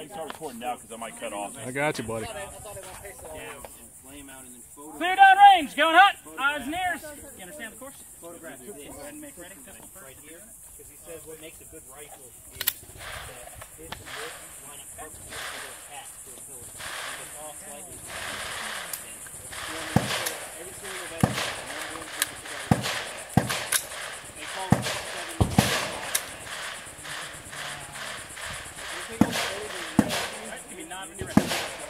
I start recording now because I might cut off. I got you, buddy. Clear down range, going hot. Eyes and ears. You understand the course? Photograph this. Go ahead and make ready. First. right here, because he says what makes a good rifle is that this and this line up perfectly for their pack to a pillar. And it's all slightly. Every single event, number one thing that you gotta do. They call it seven. Everything else over, Alright, give me a nod